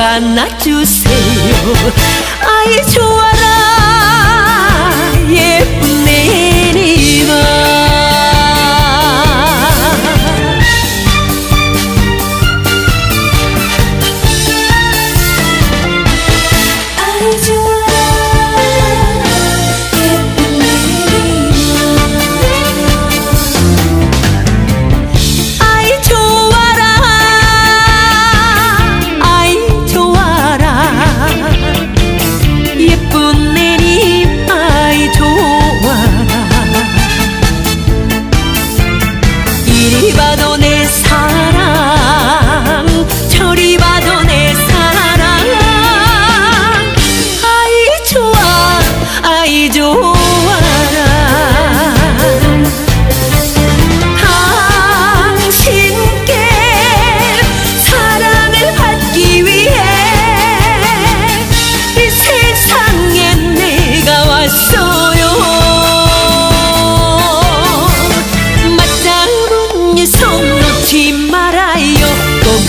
got not to say you. I swear.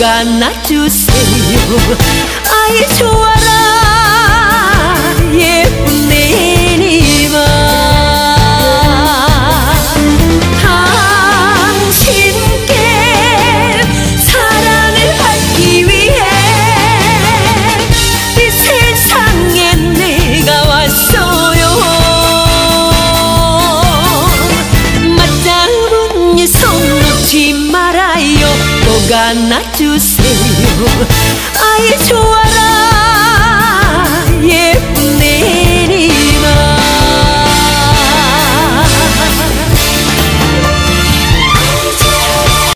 gonna to save got not to say